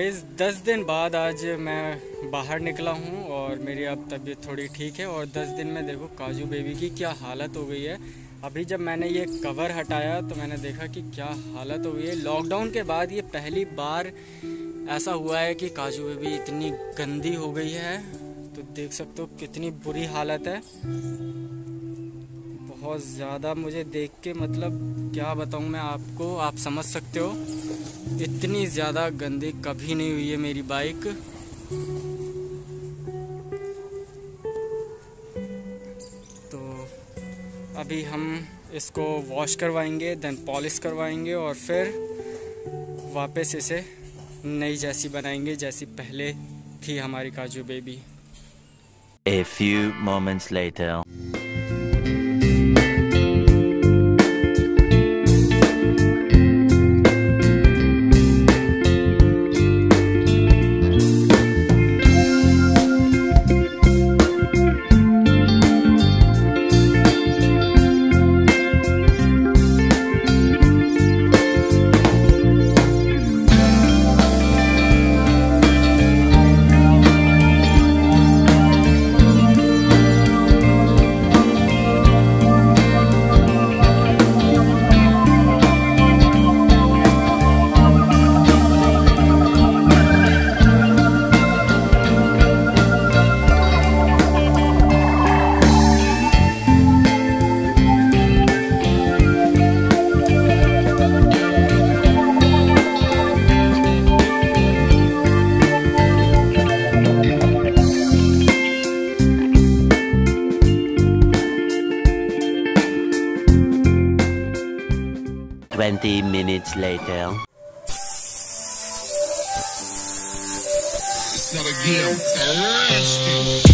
Guys दस दिन बाद आज मैं बाहर निकला हूँ और मेरी अब तबीयत थोड़ी ठीक है और दस दिन में देखो काजू बेबी की क्या हालत हो गई है। अभी जब मैंने ये कवर हटाया तो मैंने देखा कि क्या हालत हो गई है। लॉकडाउन के बाद ये पहली बार ऐसा हुआ है कि काजू बेबी इतनी गंदी हो गई है। तो देख सकते हो कितनी बुरी हालत है। बहुत ज़्यादा मुझे देख के मतलब क्या बताऊँ मैं आपको, आप समझ सकते हो। इतनी ज़्यादा गंदी कभी नहीं हुई है मेरी बाइक तो अभी हम इसको वॉश करवाएँगे देन पॉलिश करवाएँगे और फिर वापस इसे नई जैसी बनाएँगे, जैसी पहले थी हमारी काजू baby A few moments later. 20 minutes later. It's not a game, it's a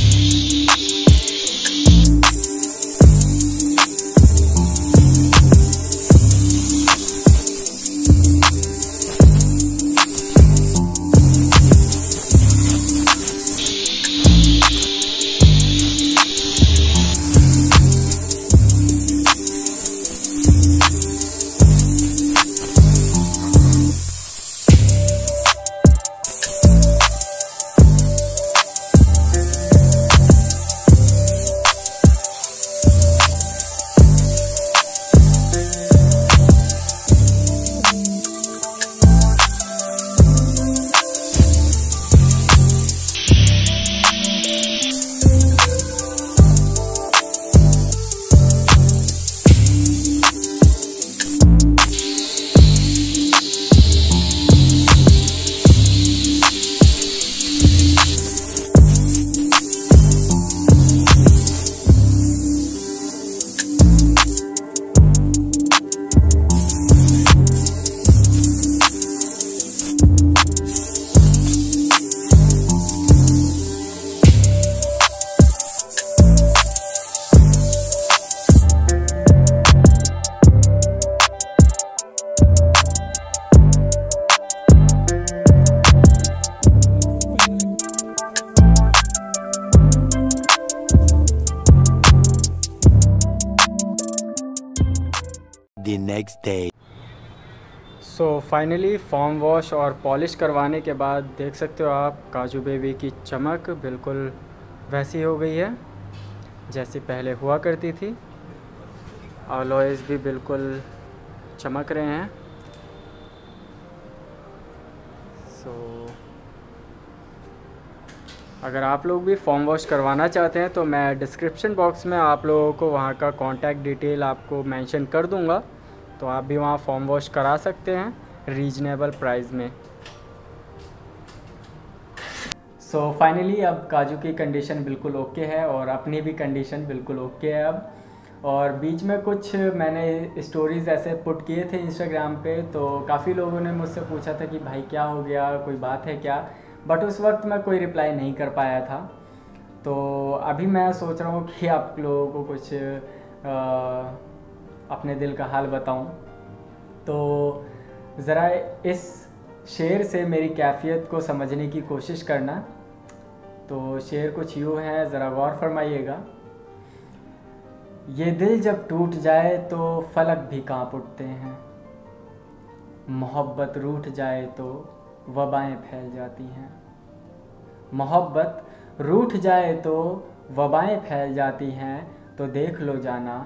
The next day. So finally foam wash और पॉलिश करवाने के बाद देख सकते हो आप काजू बेबी की चमक बिल्कुल वैसी हो गई है जैसी पहले हुआ करती थी। ऑलॉयज़ भी बिल्कुल चमक रहे हैं। सो so, अगर आप लोग भी फॉर्म वॉश करवाना चाहते हैं तो मैं डिस्क्रिप्शन बॉक्स में आप लोगों को वहाँ का कॉन्टैक्ट डिटेल आपको मेंशन कर दूँगा। तो आप भी वहाँ फॉर्म वॉश करा सकते हैं रीजनेबल प्राइस में। सो so, फाइनली अब काजू की कंडीशन बिल्कुल ओके okay है और अपनी भी कंडीशन बिल्कुल ओके okay है अब। और बीच में कुछ मैंने स्टोरीज़ ऐसे पुट किए थे इंस्टाग्राम पे तो काफ़ी लोगों ने मुझसे पूछा था कि भाई क्या हो गया कोई बात है क्या? बट उस वक्त मैं कोई रिप्लाई नहीं कर पाया था। तो अभी मैं सोच रहा हूँ कि आप लोगों को कुछ आ, अपने दिल का हाल बताऊँ तो ज़रा इस शेर से मेरी कैफियत को समझने की कोशिश करना। तो शेर कुछ यूँ है, ज़रा गौर फरमाइएगा। ये दिल जब टूट जाए तो फलक भी काँप उठते हैं। मोहब्बत रूठ जाए तो वबाएँ फैल जाती हैं। मोहब्बत रूठ जाए तो वबाएँ फैल जाती हैं तो देख लो जाना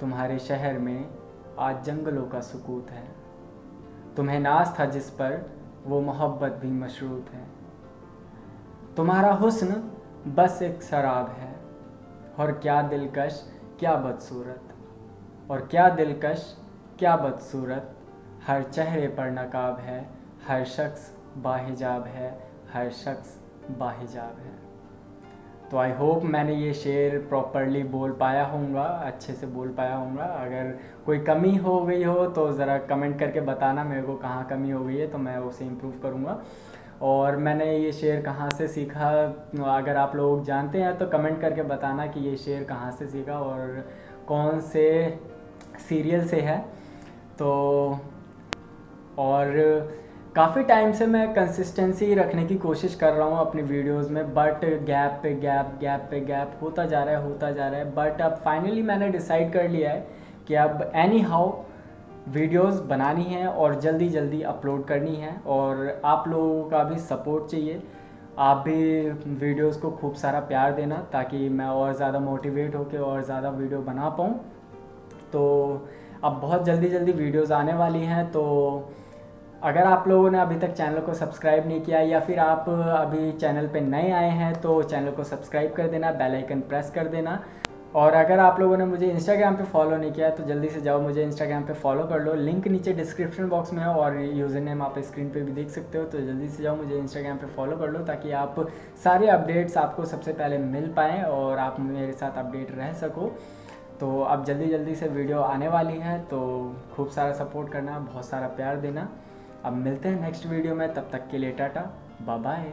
तुम्हारे शहर में आज जंगलों का सुकूत है। तुम्हें नाज था जिस पर वो मोहब्बत भी मशरूत है। तुम्हारा हुस्न बस एक शराब है। और क्या दिलकश, क्या बदसूरत। और क्या दिलकश, क्या बदसूरत। हर चेहरे पर नकाब है। हर शख्स बाहिजाब है। हर शख्स बाहिजाब है। तो आई होप मैंने ये शेर प्रॉपरली बोल पाया होऊँगा, अच्छे से बोल पाया होऊँगा। अगर कोई कमी हो गई हो तो ज़रा कमेंट करके बताना मेरे को कहाँ कमी हो गई है तो मैं उसे इम्प्रूव करूँगा। और मैंने ये शेर कहाँ से सीखा, अगर आप लोग जानते हैं तो कमेंट करके बताना कि ये शेर कहाँ से सीखा और कौन से सीरियल से है। तो और काफ़ी टाइम से मैं कंसिस्टेंसी रखने की कोशिश कर रहा हूँ अपनी वीडियोस में बट गैप पे गैप गैप पे गैप होता जा रहा है, होता जा रहा है बट अब फाइनली मैंने डिसाइड कर लिया है कि अब एनी हाउ वीडियोस बनानी है और जल्दी जल्दी अपलोड करनी है और आप लोगों का भी सपोर्ट चाहिए। आप भी वीडियोस को खूब सारा प्यार देना ताकि मैं और ज़्यादा मोटिवेट होकर और ज़्यादा वीडियो बना पाऊँ। तो अब बहुत जल्दी जल्दी वीडियोस आने वाली हैं तो अगर आप लोगों ने अभी तक चैनल को सब्सक्राइब नहीं किया या फिर आप अभी चैनल पे नए आए हैं तो चैनल को सब्सक्राइब कर देना, बेल आइकन प्रेस कर देना। और अगर आप लोगों ने मुझे इंस्टाग्राम पे फॉलो नहीं किया तो जल्दी से जाओ मुझे इंस्टाग्राम पे फॉलो कर लो। लिंक नीचे डिस्क्रिप्शन बॉक्स में है और यूज़र नेम आप स्क्रीन पे भी देख सकते हो तो जल्दी से जाओ मुझे इंस्टाग्राम पे फॉलो कर लो ताकि आप सारे अपडेट्स आपको सबसे पहले मिल पाएँ और आप मेरे साथ अपडेट रह सको। तो अब जल्दी जल्दी से वीडियो आने वाली है तो खूब सारा सपोर्ट करना, बहुत सारा प्यार देना। अब मिलते हैं नेक्स्ट वीडियो में तब तक के लिए टाटा बाय बाय